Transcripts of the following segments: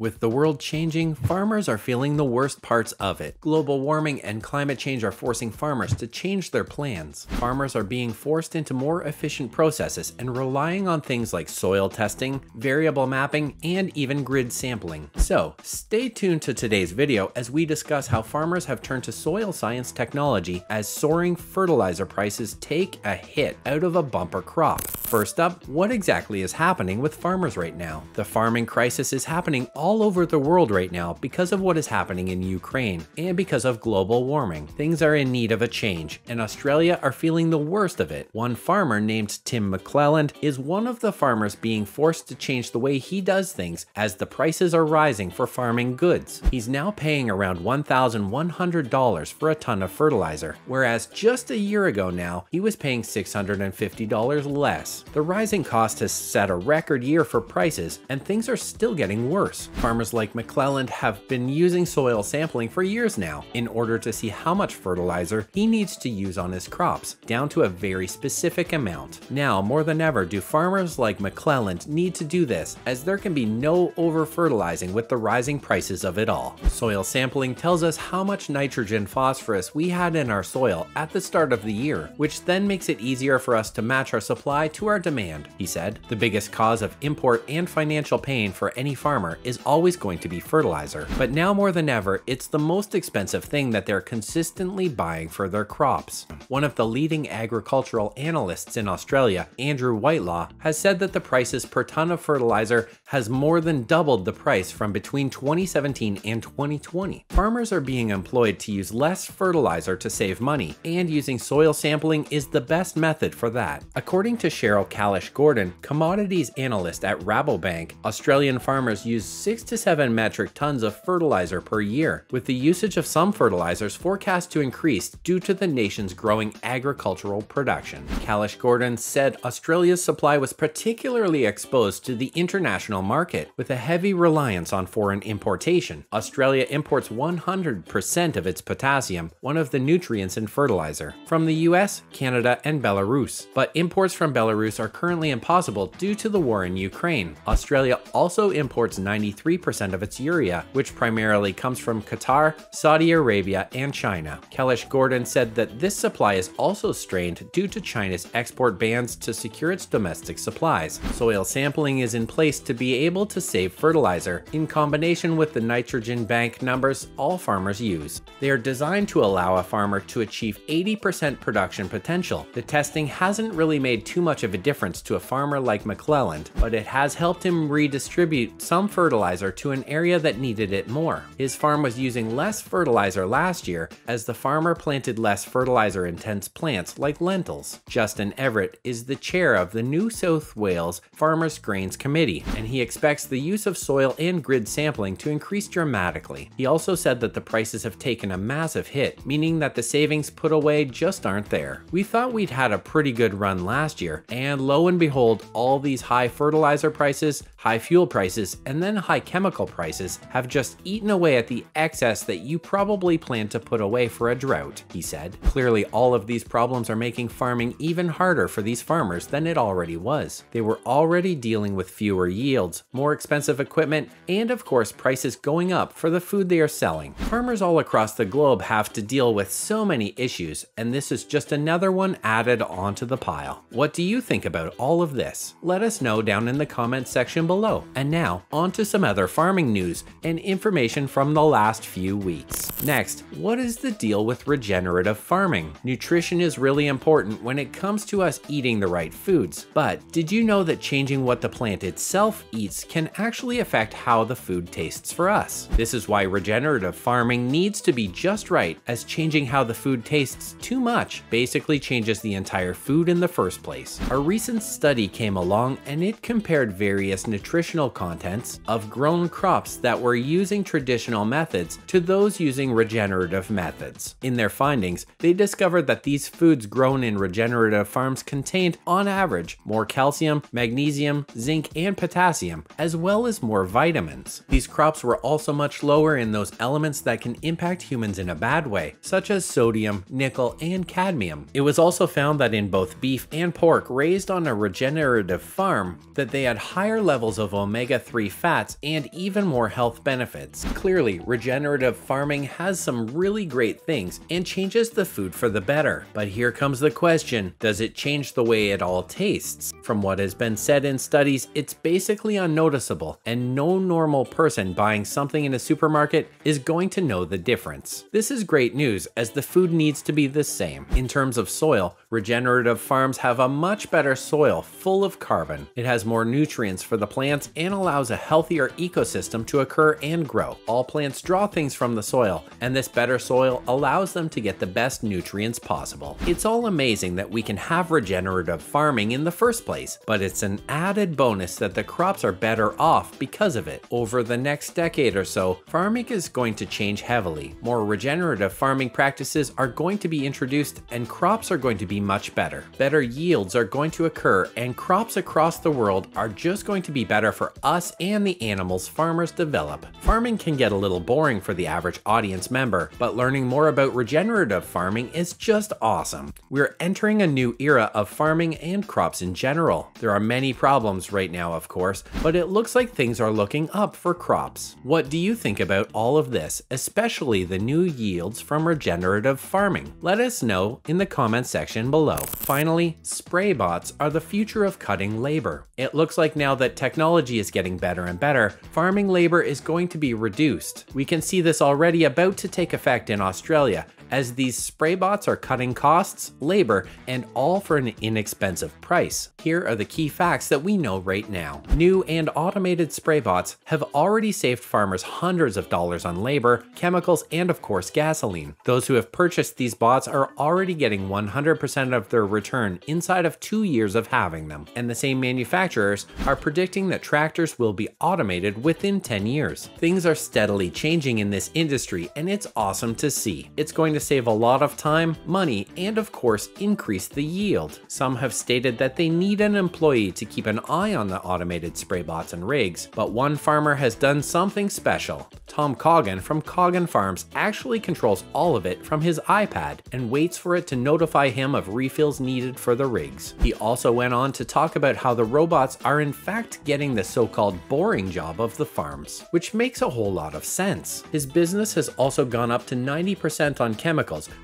With the world changing, farmers are feeling the worst parts of it. Global warming and climate change are forcing farmers to change their plans. Farmers are being forced into more efficient processes and relying on things like soil testing, variable mapping, and even grid sampling. So, stay tuned to today's video as we discuss how farmers have turned to soil science technology as soaring fertilizer prices take a hit out of a bumper crop. First up, what exactly is happening with farmers right now? The farming crisis is happening all over the world right now because of what is happening in Ukraine and because of global warming. Things are in need of a change, and Australia are feeling the worst of it. One farmer named Tim McClelland is one of the farmers being forced to change the way he does things as the prices are rising for farming goods. He's now paying around $1,100 for a ton of fertilizer, whereas just a year ago now, he was paying $650 less. The rising cost has set a record year for prices, and things are still getting worse. Farmers like McClelland have been using soil sampling for years now in order to see how much fertilizer he needs to use on his crops, down to a very specific amount. Now, more than ever, do farmers like McClelland need to do this, as there can be no over fertilizing with the rising prices of it all. Soil sampling tells us how much nitrogen phosphorus we had in our soil at the start of the year, which then makes it easier for us to match our supply to our demand, he said. The biggest cause of import and financial pain for any farmer is always going to be fertilizer. But now more than ever, it's the most expensive thing that they're consistently buying for their crops. One of the leading agricultural analysts in Australia, Andrew Whitelaw, has said that the prices per ton of fertilizer has more than doubled the price from between 2017 and 2020. Farmers are being employed to use less fertilizer to save money, and using soil sampling is the best method for that. According to Cheryl Kalisch Gordon, commodities analyst at Rabobank, Australian farmers use 6 to 7 metric tons of fertilizer per year, with the usage of some fertilizers forecast to increase due to the nation's growing agricultural production. Kalisch Gordon said Australia's supply was particularly exposed to the international market, with a heavy reliance on foreign importation. Australia imports 100% of its potassium, one of the nutrients in fertilizer, from the US, Canada, and Belarus. But imports from Belarus are currently impossible due to the war in Ukraine. Australia also imports 93% of its urea, which primarily comes from Qatar, Saudi Arabia, and China. Kalisch Gordon said that this supply is also strained due to China's export bans to secure its domestic supplies. Soil sampling is in place to be able to save fertilizer, in combination with the nitrogen bank numbers all farmers use. They are designed to allow a farmer to achieve 80% production potential. The testing hasn't really made too much of a difference to a farmer like McClelland, but it has helped him redistribute some fertilizer to an area that needed it more. His farm was using less fertilizer last year as the farmer planted less fertilizer intense plants like lentils. Justin Everett is the chair of the New South Wales Farmers Grains Committee, and he expects the use of soil and grid sampling to increase dramatically. He also said that the prices have taken a massive hit, meaning that the savings put away just aren't there. We thought we'd had a pretty good run last year, and and lo and behold, all these high fertilizer prices, high fuel prices, and then high chemical prices have just eaten away at the excess that you probably plan to put away for a drought, he said. Clearly, all of these problems are making farming even harder for these farmers than it already was. They were already dealing with fewer yields, more expensive equipment, and of course, prices going up for the food they are selling. Farmers all across the globe have to deal with so many issues, and this is just another one added onto the pile. What do you think? think about all of this? Let us know down in the comments section below. And now, on to some other farming news and information from the last few weeks. Next, what is the deal with regenerative farming? Nutrition is really important when it comes to us eating the right foods, but did you know that changing what the plant itself eats can actually affect how the food tastes for us? This is why regenerative farming needs to be just right, as changing how the food tastes too much basically changes the entire food in the first place. A recent study came along and it compared various nutritional contents of grown crops that were using traditional methods to those using regenerative methods. In their findings, they discovered that these foods grown in regenerative farms contained, on average, more calcium, magnesium, zinc, and potassium, as well as more vitamins. These crops were also much lower in those elements that can impact humans in a bad way, such as sodium, nickel, and cadmium. It was also found that in both beef and pork, raised on a regenerative farm that they had higher levels of omega-3 fats even more health benefits. Clearly, regenerative farming has some really great things and changes the food for the better. But here comes the question, does it change the way it all tastes? From what has been said in studies, it's basically unnoticeable and no normal person buying something in a supermarket is going to know the difference. This is great news as the food needs to be the same. In terms of soil, regenerative farms have a much better soil full of carbon. It has more nutrients for the plants and allows a healthier ecosystem to occur and grow. All plants draw things from the soil, and this better soil allows them to get the best nutrients possible. It's all amazing that we can have regenerative farming in the first place, but it's an added bonus that the crops are better off because of it. Over the next decade or so, farming is going to change heavily. More regenerative farming practices are going to be introduced and crops are going to be much better. Better yields are going to occur and crops across the world are just going to be better for us and the animals farmers develop. Farming can get a little boring for the average audience member, but learning more about regenerative farming is just awesome. We're entering a new era of farming and crops in general. There are many problems right now, of course, but it looks like things are looking up for crops. What do you think about all of this, especially the new yields from regenerative farming? Let us know in the comment section below. Finally, spray bots are the future of cutting labor. It looks like now that technology is getting better and better, farming labor is going to be reduced. We can see this already about to take effect in Australia, as these spray bots are cutting costs, labor, and all for an inexpensive price. Here are the key facts that we know right now. New and automated spray bots have already saved farmers hundreds of dollars on labor, chemicals, and of course gasoline. Those who have purchased these bots are already getting 100% of their return inside of two years of having them. And the same manufacturers are predicting that tractors will be automated within 10 years. Things are steadily changing in this industry and it's awesome to see. It's going to save a lot of time, money, and of course increase the yield. Some have stated that they need an employee to keep an eye on the automated spray bots and rigs, but one farmer has done something special. Tom Coggan from Coggan Farms actually controls all of it from his iPad and waits for it to notify him of refills needed for the rigs. He also went on to talk about how the robots are in fact getting the so-called boring job of the farms, which makes a whole lot of sense. His business has also gone up to 90% on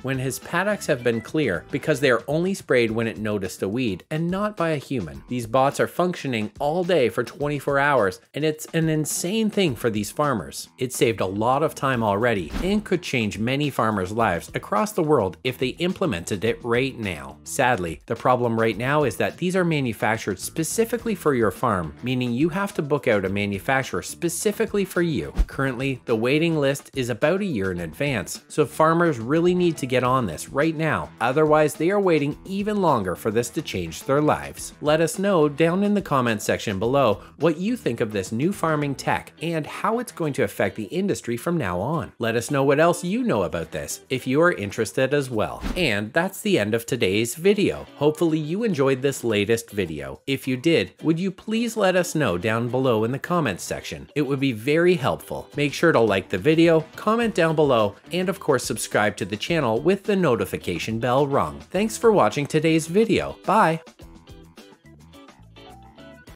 when his paddocks have been clear because they are only sprayed when it noticed a weed and not by a human. These bots are functioning all day for 24 hours and it's an insane thing for these farmers. It saved a lot of time already and could change many farmers' lives across the world if they implemented it right now. Sadly, the problem right now is that these are manufactured specifically for your farm, meaning you have to book out a manufacturer specifically for you. Currently, the waiting list is about a year in advance, so farmers really need to get on this right now, otherwise they are waiting even longer for this to change their lives. Let us know down in the comment section below what you think of this new farming tech and how it's going to affect the industry from now on. Let us know what else you know about this if you are interested as well. And that's the end of today's video. Hopefully you enjoyed this latest video. If you did, would you please let us know down below in the comments section? It would be very helpful. Make sure to like the video, comment down below, and of course subscribe the channel with the notification bell rung. Thanks for watching today's video. Bye!